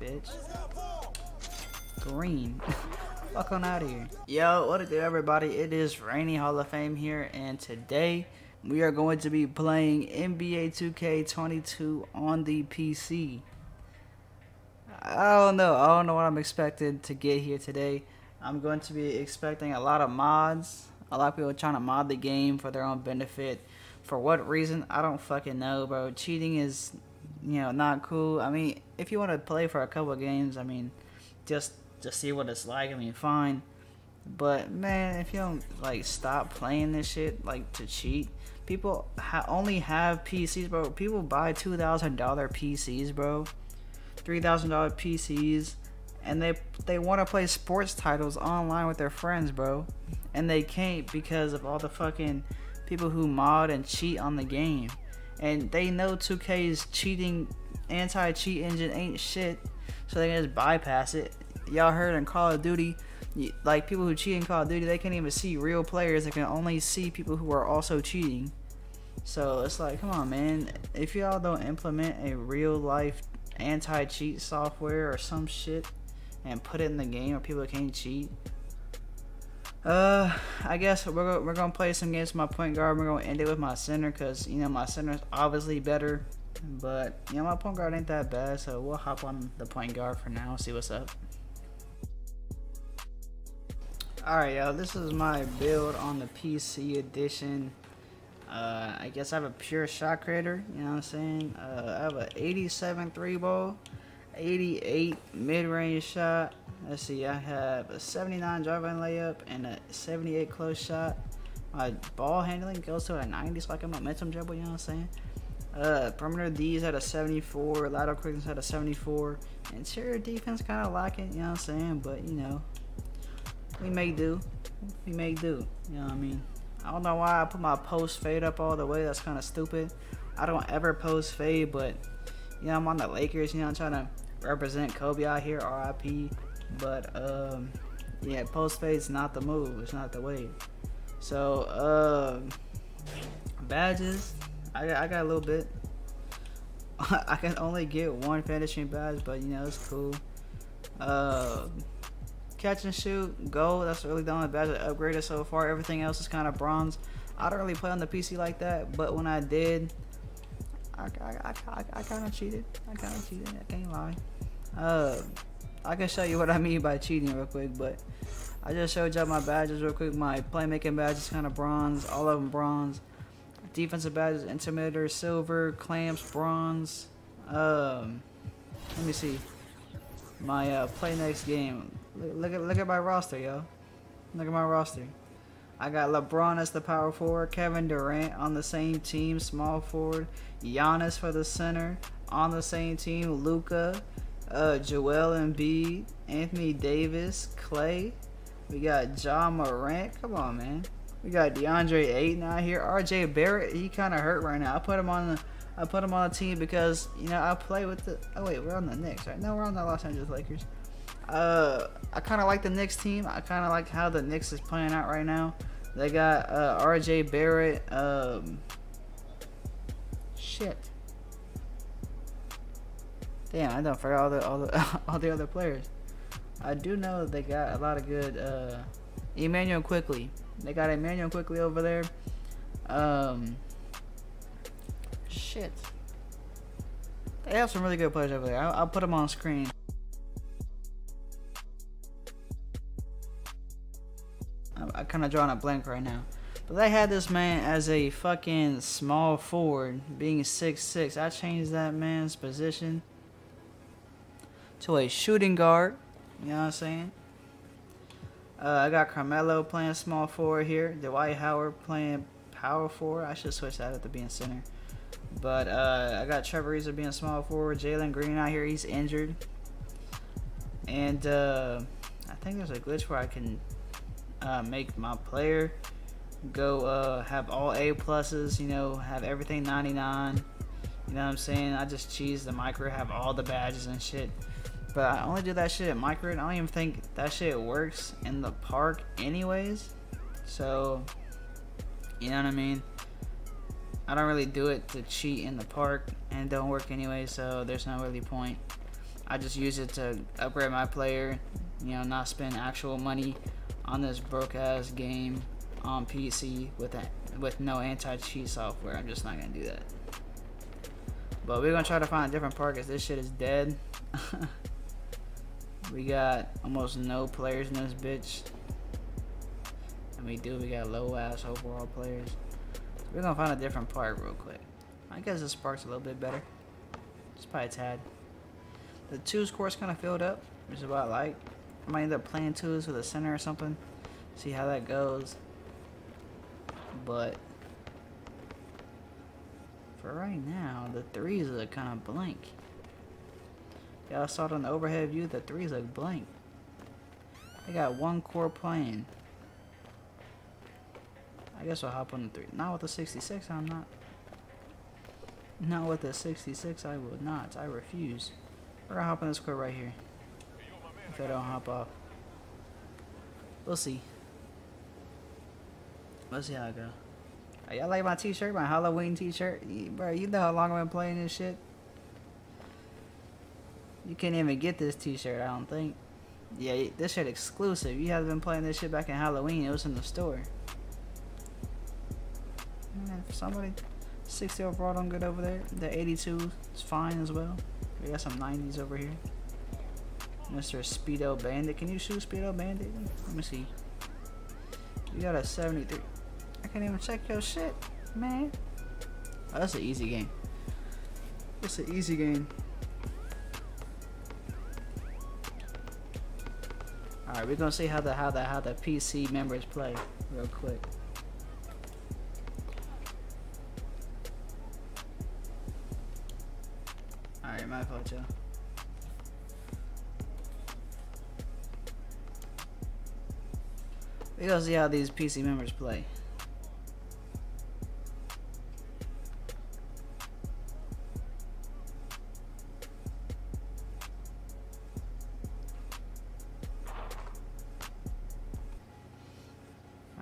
bitch. Green. Fuck on out of here. Yo, what it do everybody? It is Rainy Hall of Fame here and today we are going to be playing NBA 2K22 on the PC. I don't know. I don't know what I'm expected to get here today. I'm going to be expecting a lot of mods. A lot of people trying to mod the game for their own benefit. For what reason? I don't fucking know, bro. Cheating is, you know, not cool. I mean, if you want to play for a couple games, I mean, just to see what it's like, I mean, fine. But man, if you don't like stop playing this shit, like to cheat, people ha only have PCs, bro. People buy two thousand dollar PCs, bro. Three thousand dollar PCs, and they they want to play sports titles online with their friends, bro, and they can't because of all the fucking people who mod and cheat on the game, and they know 2K's cheating anti-cheat engine ain't shit, so they can just bypass it. Y'all heard in Call of Duty, like people who cheat in Call of Duty, they can't even see real players. They can only see people who are also cheating. So it's like, come on, man. If y'all don't implement a real life anti-cheat software or some shit and put it in the game where people can't cheat. Uh, I guess we're go we're gonna play some games with my point guard. We're gonna end it with my center because you know my center is obviously better, but you know my point guard ain't that bad. So we'll hop on the point guard for now. See what's up. Alright, y'all. This is my build on the PC edition. Uh, I guess I have a pure shot creator, you know what I'm saying? Uh, I have an 87 three ball, 88 mid-range shot. Let's see, I have a 79 driving layup and a 78 close shot. My ball handling goes to a 90, so like a momentum dribble, you know what I'm saying? Uh, perimeter D's at a 74, lateral quickness at a 74. Interior defense kind of lacking, you know what I'm saying? But, you know, we may do. We may do, you know what I mean? I don't know why I put my post fade up all the way. That's kind of stupid. I don't ever post fade, but you know I'm on the Lakers. You know I'm trying to represent Kobe out here, RIP. But um, yeah, post fade's not the move. It's not the way. So um, badges, I got, I got a little bit. I can only get one finishing badge, but you know it's cool. Uh, catch and shoot, gold. That's really the only badge I upgraded so far. Everything else is kind of bronze. I don't really play on the PC like that, but when I did, I, I, I, I kind of cheated. I kind of cheated. I can't lie. Uh, I can show you what I mean by cheating real quick, but I just showed y'all my badges real quick. My playmaking badges kind of bronze. All of them bronze. Defensive badges, intimidator, silver, clamps, bronze. Um, let me see. My uh, play next game. Look, look, at look at my roster, yo. Look at my roster. I got LeBron as the power forward, Kevin Durant on the same team, small forward, Giannis for the center on the same team, Luka, uh, Joel Embiid, Anthony Davis, Klay. We got Ja Morant. Come on, man. We got DeAndre Ayton out here. RJ Barrett, he kind of hurt right now. I put him on the I put him on the team because you know I play with the. Oh wait, we're on the Knicks, right? No, we're on the Los Angeles Lakers. Uh, I kind of like the Knicks team. I kind of like how the Knicks is playing out right now. They got uh, R.J. Barrett. Um, shit. Damn, I don't forget all the all the all the other players. I do know they got a lot of good. Uh, Immanuel Quickley. They got Immanuel Quickley over there. Um, shit. They have some really good players over there. I'll, I'll put them on screen. Kind of drawing a blank right now. But they had this man as a fucking small forward, being six six. I changed that man's position to a shooting guard. You know what I'm saying? Uh, I got Carmelo playing small forward here. Dwight Howard playing power forward. I should switch that up to being center. But uh, I got Trevor Ariza being small forward. Jalen Green out here. He's injured. And uh, I think there's a glitch where I can uh, make my player go uh, have all A pluses, you know, have everything 99. You know what I'm saying? I just cheese the micro, have all the badges and shit. But I only do that shit at micro. I don't even think that shit works in the park anyways. So, you know what I mean? I don't really do it to cheat in the park and don't work anyway, so there's no really point. I just use it to upgrade my player, you know, not spend actual money on this broke ass game on PC with that with no anti-cheat software. I'm just not gonna do that. But we're gonna try to find a different part because this shit is dead. we got almost no players in this bitch. And we do, we got low ass overall players. So we're gonna find a different park real quick. I guess this park's a little bit better. Just by a tad. The twos course kind of filled up, which is what I like. I might end up playing twos for the center or something. See how that goes. But for right now, the threes look kind of blank. Y'all saw it on the overhead view, the threes look blank. I got one core playing. I guess I'll hop on the three. Not with the 66, I'm not. Not with the 66, I will not. I refuse. We're gonna hop on this court right here. If I don't hop off. We'll see. Let's see how it go. Y'all like my t-shirt? My Halloween t-shirt? Bro, you know how long I've been playing this shit? You can't even get this t-shirt, I don't think. Yeah, this shit exclusive. You haven't been playing this shit back in Halloween. It was in the store. somebody 60 overall don't good over there. The 82 is fine as well. We got some 90s over here. Mr. Speedo Bandit. Can you shoot Speedo Bandit? Let me see. You got a 73. I can't even check your shit, man. Oh, that's an easy game. It's an easy game. Alright, we're gonna see how the how the how the PC members play real quick. Alright, my fault, y'all. We're gonna see how these PC members play.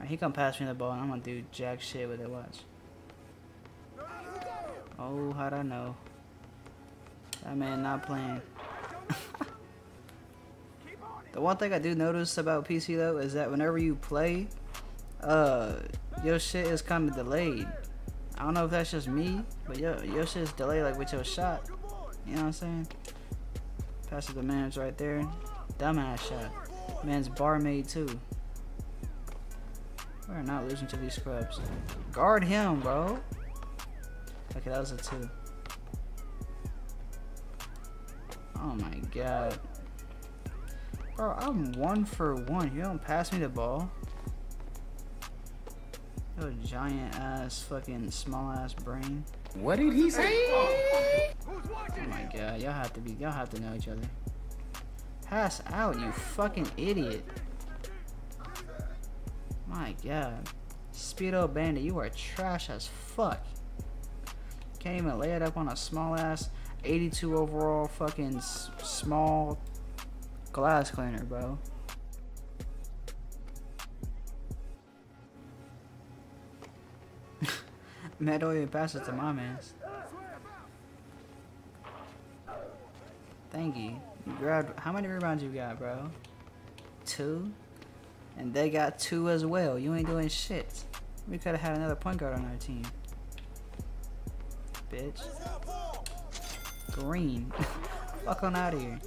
he come pass me the ball and I'm gonna do jack shit with it, watch. Oh, how'd I know? That man not playing. the one thing I do notice about PC though is that whenever you play, uh, your shit is kind of delayed. I don't know if that's just me, but yo, your shit is delayed like with your shot. You know what I'm saying? Passes the man's right there. Dumbass shot. Man's barmaid too. We're not losing to these scrubs. Guard him, bro. Okay, that was a two. Oh my god. Bro, I'm one for one. You don't pass me the ball. Yo, giant ass, fucking small ass brain. What did he say? Oh my god, y'all have to be, y'all have to know each other. Pass out, you fucking idiot. My god. Speedo Bandit, you are trash as fuck. Can't even lay it up on a small ass 82 overall fucking small glass cleaner, bro. Man, don't even pass to my man. Thank you. You grabbed. How many rebounds you got, bro? Two? And they got two as well. You ain't doing shit. We could have had another point guard on our team. Bitch. Green. Fuck on out of here.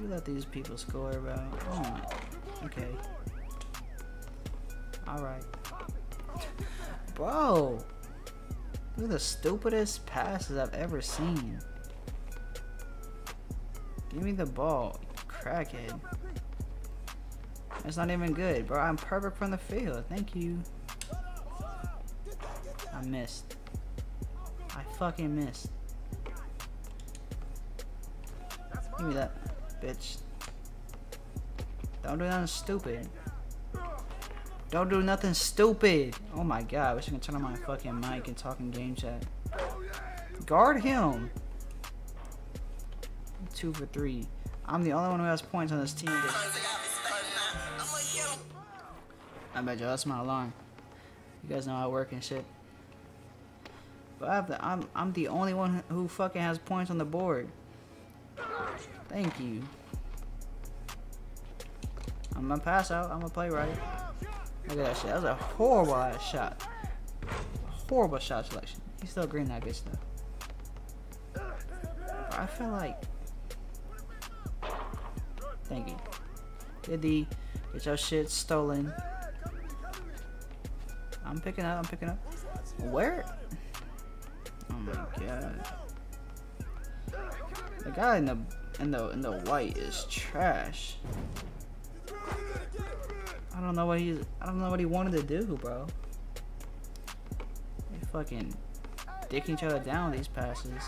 You let these people score, bro. Oh my. Okay. Alright. Bro! These are the stupidest passes I've ever seen. Give me the ball, crackhead. That's not even good, bro. I'm perfect from the field. Thank you. I missed. I fucking missed. Give me that, bitch. Don't do nothing stupid. Don't do nothing stupid. Oh my god, I wish I could turn on my fucking mic and talk in game chat. Guard him two for three. I'm the only one who has points on this team. I bet you that's my alarm. You guys know I work and shit. But I have the, I'm I'm the only one who fucking has points on the board. Thank you. I'm gonna pass out. I'm gonna play right. Look at that shit. That was a horrible ass shot. Horrible shot selection. He's still green that bitch though. I feel like. Thank you. Did the get your shit stolen. I'm picking up. I'm picking up. Where? Oh my god. The guy in the in the in the white is trash. I don't know what he's I don't know what he wanted to do, bro. They fucking dicking each other down these passes.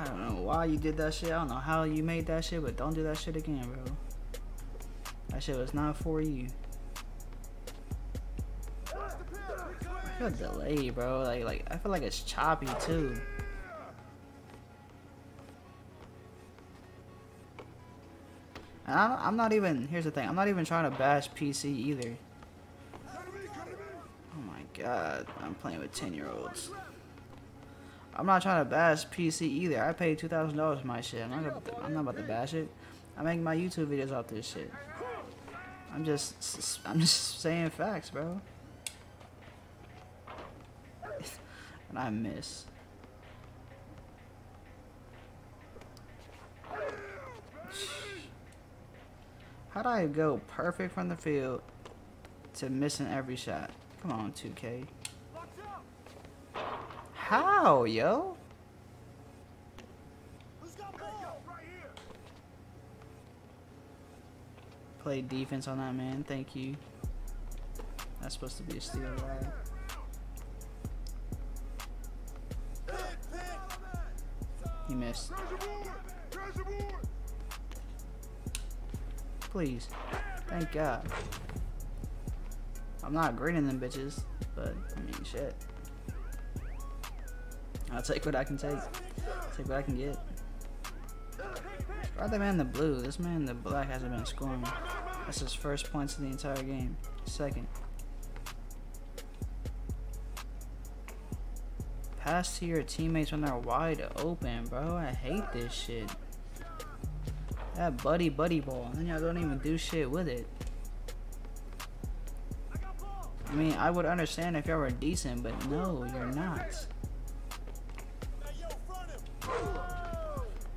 I don't know why you did that shit. I don't know how you made that shit, but don't do that shit again, bro. That shit was not for you. I feel delay, bro. Like, like I feel like it's choppy too. And I I'm not even. Here's the thing. I'm not even trying to bash PC either. Oh my god, I'm playing with 10 year olds. I'm not trying to bash PC either. I paid two thousand dollars for my shit. I'm not, about to, I'm not about to bash it. I make my YouTube videos off this shit. I'm just, I'm just saying facts, bro. and I miss. How do I go perfect from the field to missing every shot? Come on, 2K. How, yo? Play defense on that man. Thank you. That's supposed to be a steal, right? He missed. Please. Thank God. I'm not grading them bitches, but I mean shit. I'll take what I can take. Take what I can get. Why the man in the blue? This man the black hasn't been scoring. That's his first points in the entire game. Second. Pass to your teammates when they're wide open, bro. I hate this shit. That buddy buddy ball. And then y'all don't even do shit with it. I mean, I would understand if y'all were decent, but no, you're not.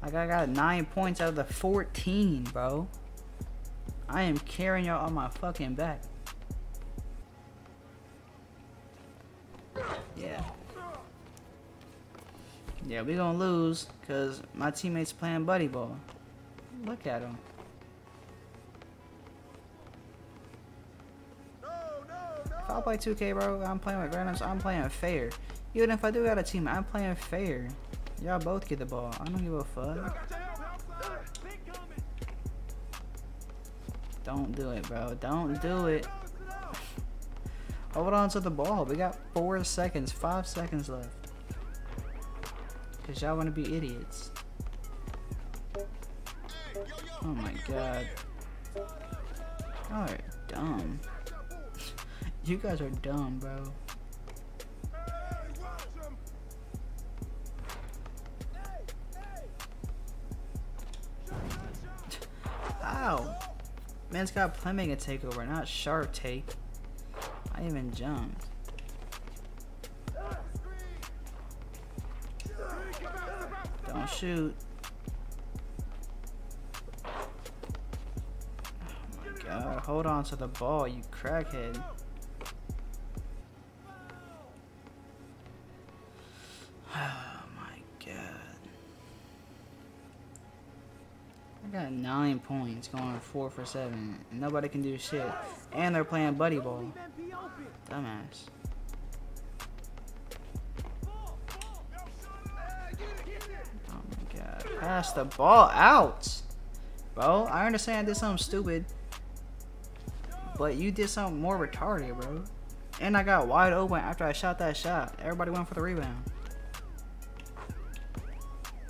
Like, I got 9 points out of the 14, bro. I am carrying y'all on my fucking back. Yeah. Yeah, we gonna lose, because my teammates playing buddy ball. Look at him. If I play 2K, bro, I'm playing with randoms, I'm playing fair. Even if I do got a team, I'm playing fair. Y'all both get the ball. I don't give a fuck. Don't do it, bro. Don't do it. Hold on to the ball. We got four seconds, five seconds left. Because y'all want to be idiots. Oh my god. Y'all are dumb. you guys are dumb, bro. Man's got playmaking takeover, not sharp take. I even jumped. Don't shoot. Uh, hold on to the ball, you crackhead. Points going four for seven. Nobody can do shit. And they're playing buddy ball. Dumbass. Oh my god. Pass the ball out. Bro, I understand I did something stupid. But you did something more retarded, bro. And I got wide open after I shot that shot. Everybody went for the rebound.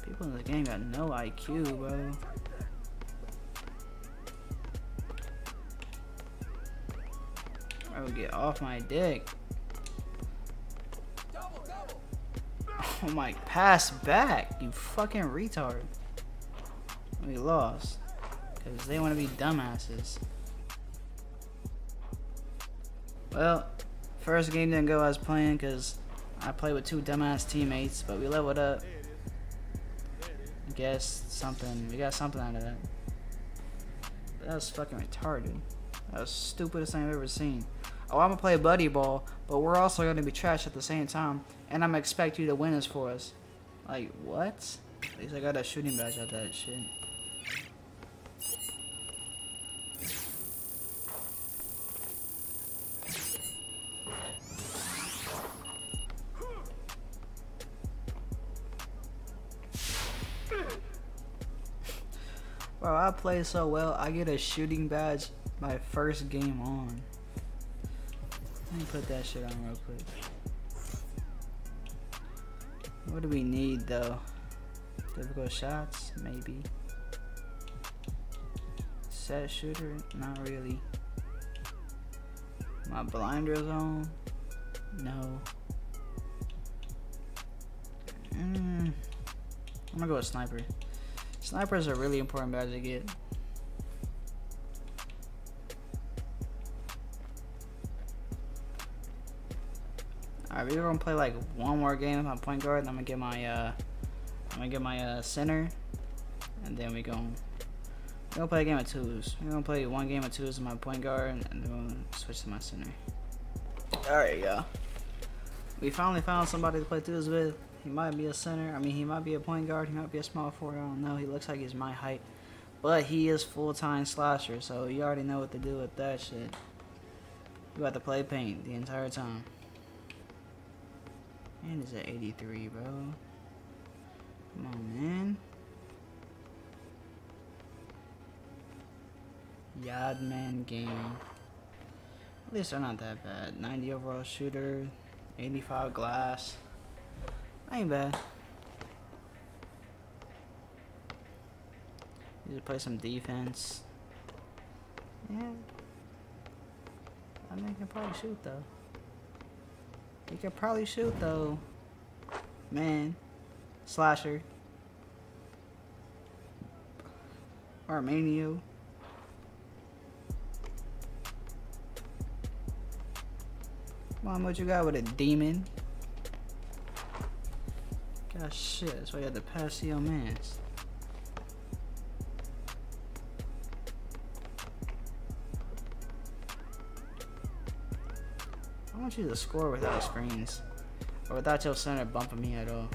People in this game got no IQ, bro. Bro, get off my dick. Oh my, pass back, you fucking retard. We lost. Because they want to be dumbasses. Well, first game didn't go as planned because I played with two dumbass teammates, but we leveled up. I guess something, we got something out of that. That was fucking retarded. That was stupidest thing I've ever seen. Oh, I'm gonna play buddy ball, but we're also gonna be trash at the same time, and I'm gonna expect you to win this for us. Like, what? At least I got a shooting badge out that shit. Bro, I play so well, I get a shooting badge my first game on. Let me put that shit on real quick. What do we need though? Difficult shots? Maybe. Set shooter? Not really. My blinder zone? No. Mm. I'm gonna go with sniper. Snipers are really important badge to get. Alright, we're gonna play like one more game with my point guard, and I'm gonna get my uh I'm gonna get my uh center and then we gonna we're gonna play a game of twos. We're gonna play one game of twos with my point guard and then we'll switch to my center. Alright y'all. We finally found somebody to play twos with. He might be a center. I mean, he might be a point guard. He might be a small forward. I don't know. He looks like he's my height. But he is full-time slasher, so you already know what to do with that shit. You have to play paint the entire time. And is at 83, bro. Come on, man. Yadman Gaming. At least they're not that bad. 90 overall shooter, 85 glass. Ain't bad. Need to play some defense. Yeah. I mean, he can probably shoot though. He can probably shoot though. Man. Slasher. Armenio. On, what you got with a demon? God shit, that's why you had to pass your mans. Want you to score without screens. Or without your center bumping me at all.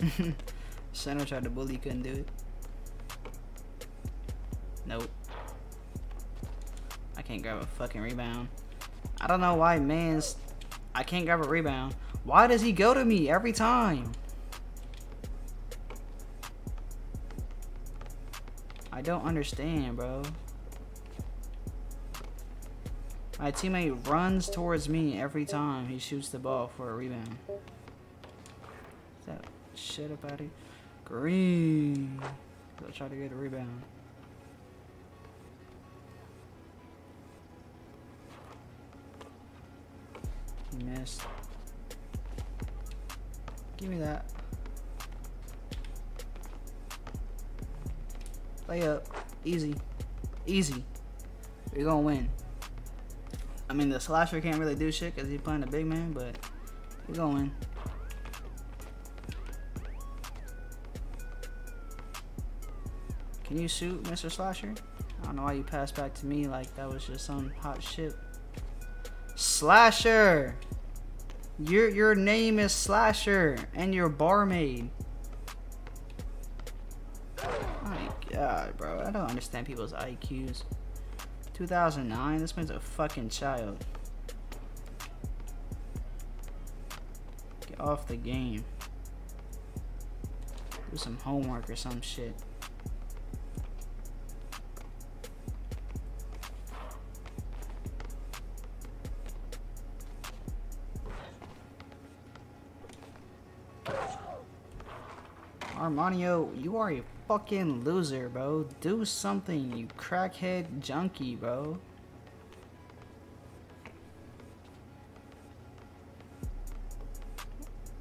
Center tried to bully, couldn't do it. Nope. I can't grab a fucking rebound. I don't know why man's... I can't grab a rebound. Why does he go to me every time? I don't understand, bro. My teammate runs towards me every time he shoots the ball for a rebound. Is that shit about here? Green. I'll try to get a rebound. Missed. Give me that. Lay up. Easy. Easy. We're gonna win. I mean, the slasher can't really do shit because he's playing a big man, but we're gonna win. Can you shoot, Mr. Slasher? I don't know why you passed back to me like that was just some hot shit. Slasher! Your your name is Slasher and you're barmaid. Oh my god, bro. I don't understand people's IQs. 2009? This man's a fucking child. Get off the game. Do some homework or some shit. Armanio, you are a fucking loser, bro. Do something, you crackhead junkie, bro.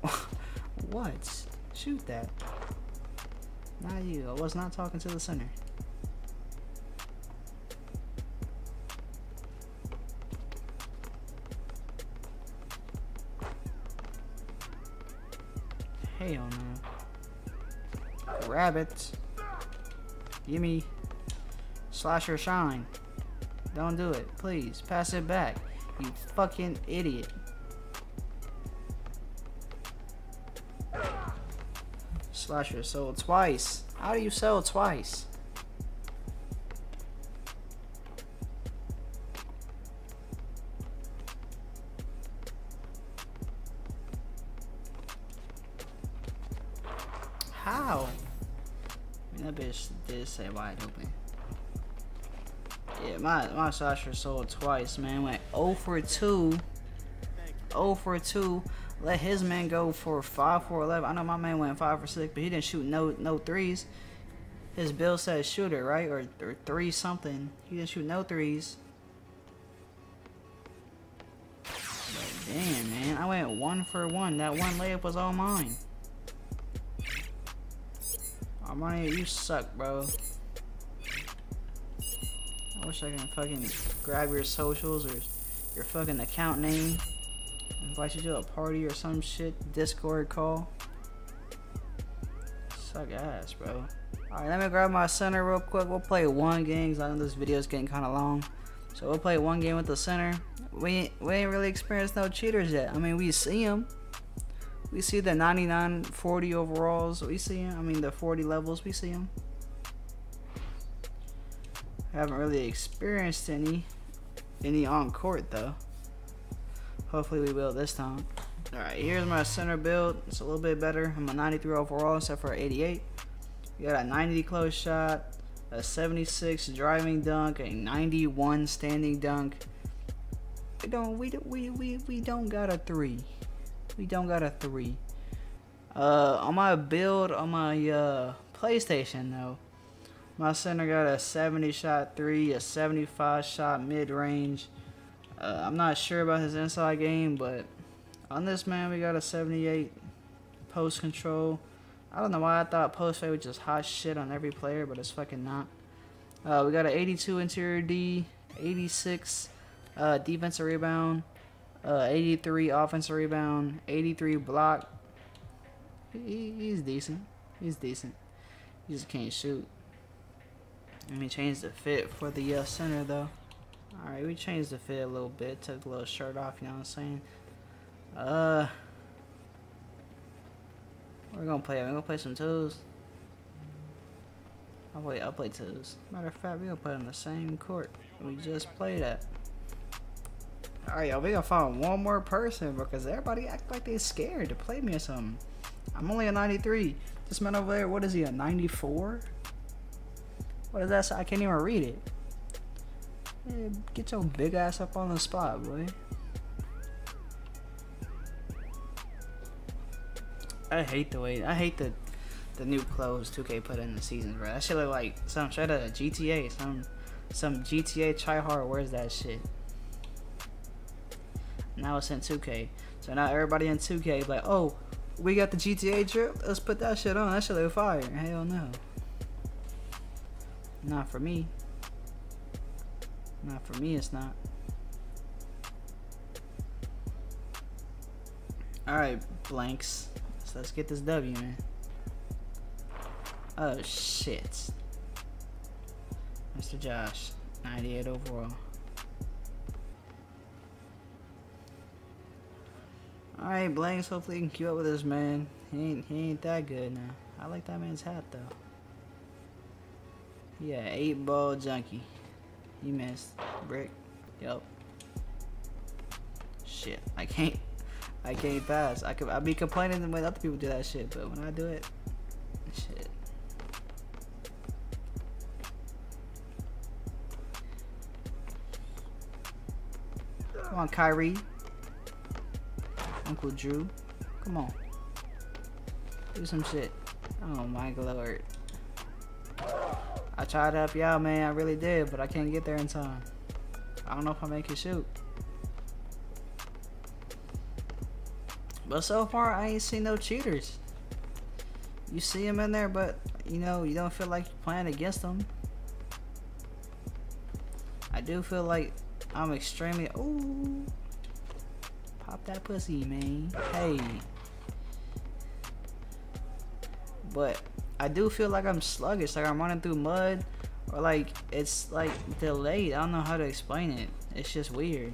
what? Shoot that. Not you. I was not talking to the center. Rabbits. Give me slasher shine. Don't do it. Please. Pass it back. You fucking idiot. Slasher sold twice. How do you sell twice? My, my slasher sold twice, man. Went 0 for 2. 0 for 2 let his man go for five for eleven. I know my man went five for six, but he didn't shoot no no threes. His bill says shooter, right? Or or three something. He didn't shoot no threes. But damn man, I went one for one. That one layup was all mine. Armani, you suck, bro. Wish I can fucking grab your socials or your fucking account name invite you to a party or some shit, Discord call. Suck ass, bro. Alright, let me grab my center real quick. We'll play one game, I know this video is getting kind of long. So we'll play one game with the center. We, we ain't really experienced no cheaters yet. I mean, we see them. We see the 99, 40 overalls. We see them. I mean, the 40 levels. We see them. Haven't really experienced any, any on court though. Hopefully we will this time. Alright, here's my center build. It's a little bit better. I'm a 93 overall except for 88. We got a 90 close shot, a 76 driving dunk, a 91 standing dunk. We don't we we we we don't got a three. We don't got a three. Uh, on my build on my uh PlayStation though, my center got a 70 shot three, a 75 shot mid range, uh, I'm not sure about his inside game, but on this man, we got a 78 post control. I don't know why I thought post fade was just hot shit on every player, but it's fucking not. Uh, we got an 82 interior D, 86 uh, defensive rebound, uh, 83 offensive rebound, 83 block. He, he's decent. He's decent. He just can't shoot. Let me change the fit for the uh, center though. Alright, we changed the fit a little bit, took a little shirt off, you know what I'm saying? Uh, we're gonna play, we're gonna play some twos. I'll play, I'll play twos. Matter of fact, we're gonna play on the same court we just played at. Alright, y'all, we gonna find one more person because everybody act like they scared to play me or something. I'm only a 93. This man over there, what is he, a 94? What is that? I can't even read it. Get your big ass up on the spot, boy. I hate the way I hate the the new clothes 2K put in the seasons, bro. That shit look like some straight out of GTA, some some GTA try hard. Where's that shit? Now it's in 2K, so now everybody in 2K like, oh, we got the GTA drip. Let's put that shit on. That shit look fire. Hell no. Not for me. Not for me, it's not. Alright, blanks. So let's get this W, man. Oh, shit. Mr. Josh, 98 overall. Alright, blanks, hopefully you can keep up with this man. He ain't, he ain't that good now. I like that man's hat, though. Yeah, 8 ball junkie. He missed. Brick. Yep. Shit. I can't. I can't pass. I could. I be complaining when other people do that shit, but when I do it, shit. Come on, Kyrie. Uncle Drew. Come on. Do some shit. Oh my lord. I tried to help out, man. I really did, but I can't get there in time. I don't know if I make it shoot. But so far, I ain't seen no cheaters. You see them in there, but you know, you don't feel like playing against them. I do feel like I'm extremely. Ooh. Pop that pussy, man. Hey. But I do feel like I'm sluggish, like I'm running through mud, or like it's like delayed. I don't know how to explain it. It's just weird.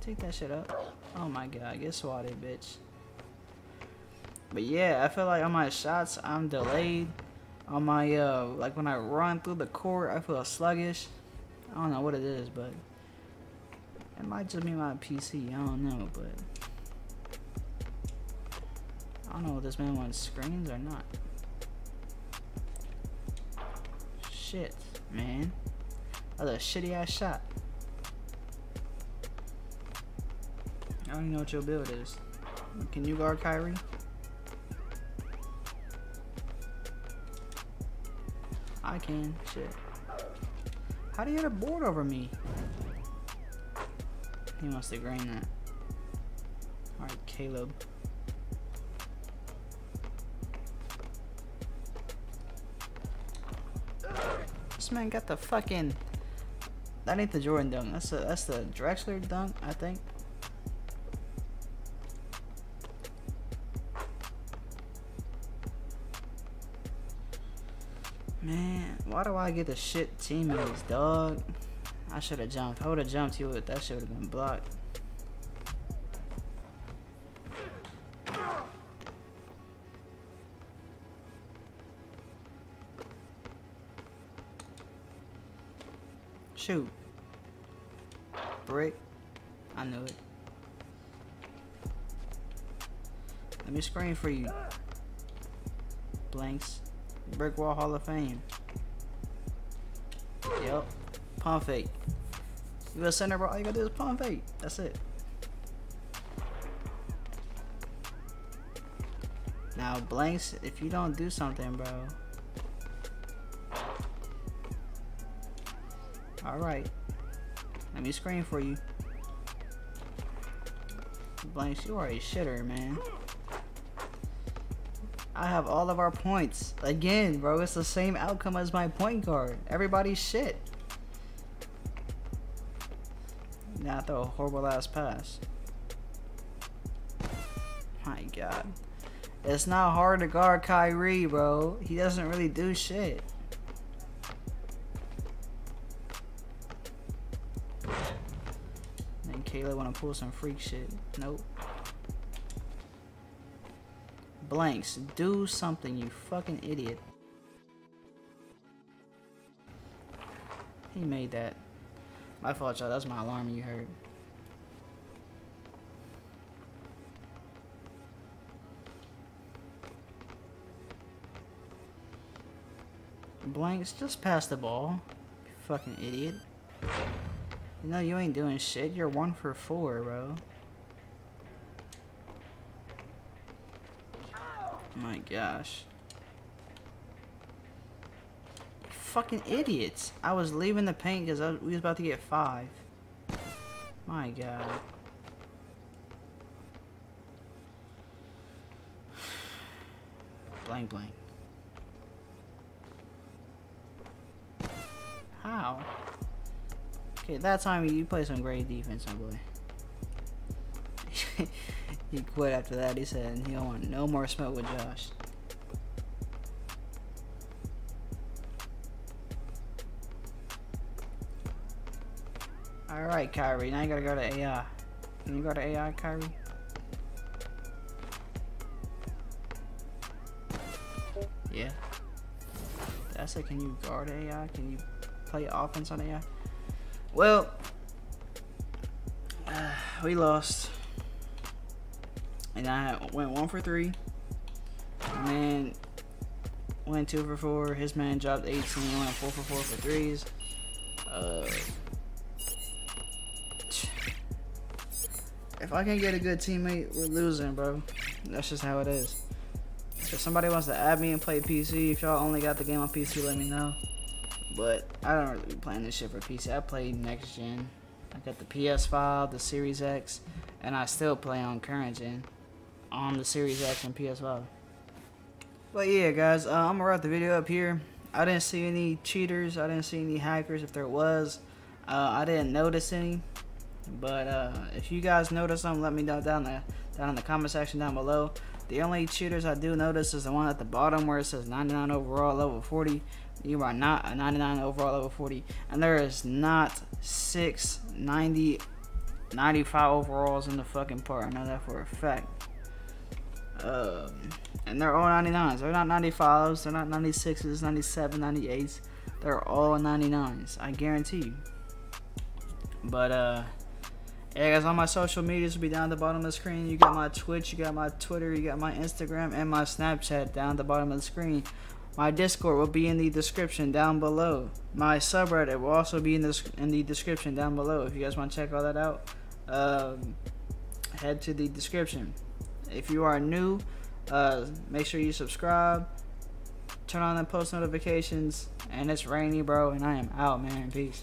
Take that shit up. Oh my god, get swatted, bitch. But yeah, I feel like on my shots, I'm delayed. On my, uh, like when I run through the court, I feel sluggish. I don't know what it is, but it might just be my PC. I don't know, but I don't know if this man wants screens or not. Shit, man. That was a shitty ass shot. I don't even know what your build is. Can you guard Kyrie? I can. Shit. How do you get a board over me? He wants to grain that. Alright, Caleb. Man got the fucking. That ain't the Jordan dunk. That's the that's the Drexler dunk, I think. Man, why do I get the shit teammates, dog? I should have jumped. I would have jumped you, that shit would have been blocked. Shoot. Brick. I knew it. Let me screen for you. Blanks. Brick Wall Hall of Fame. Yep. Pump fake. You a center, bro? All you gotta do is pump fake. That's it. Now, blanks, if you don't do something, bro. Alright. Let me screen for you. Blanks, you are a shitter, man. I have all of our points. Again, bro, it's the same outcome as my point guard. Everybody's shit. Now I throw a horrible ass pass. My god. It's not hard to guard Kyrie, bro. He doesn't really do shit. Pull some freak shit. Nope. Blanks, do something, you fucking idiot. He made that. My fault, y'all. That's my alarm you heard. Blanks, just pass the ball. You fucking idiot. You know you ain't doing shit. You're one for four, bro. My gosh. Fucking idiots. I was leaving the paint because we was about to get five. My god. Blank blank. How? Okay, that time you play some great defense, my boy. He quit after that. He said he don't want no more smoke with Josh. Alright, Kyrie. Now you gotta go to AI. Can you go to AI, Kyrie? Yeah. I said, can you guard AI? Can you play offense on AI? Well, uh, we lost and I went one for three. Man went two for four. His man dropped 18. Went four for four for threes. Uh, if I can't get a good teammate, we're losing, bro. That's just how it is. If somebody wants to add me and play PC, if y'all only got the game on PC, let me know. But I don't really be playing this shit for PC. I play next gen. I got the PS5, the Series X, and I still play on current gen on the Series X and PS5. But yeah, guys, uh, I'm gonna wrap the video up here. I didn't see any cheaters. I didn't see any hackers. If there was, uh, I didn't notice any. But uh, if you guys notice them, let me know down the down in the comment section down below. The only cheaters I do notice is the one at the bottom where it says 99 overall level 40. You are not a 99 overall level 40, and there is not six 90 95 overalls in the fucking part. I know that for a fact. Um, and they're all 99s. They're not 95s. They're not 96s, 97, 98s. They're all 99s. I guarantee you. But uh, yeah, guys, all my social medias will be down at the bottom of the screen. You got my Twitch, you got my Twitter, you got my Instagram, and my Snapchat down at the bottom of the screen. My Discord will be in the description down below. My subreddit will also be in the in the description down below. If you guys want to check all that out, um, head to the description. If you are new, uh, make sure you subscribe, turn on the post notifications, and it's rainy, bro. And I am out, man. Peace.